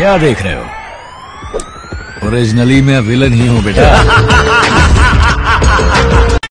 क्या देख रहे हो? ओरिजिनली मैं विलन ही हूँ बेटा।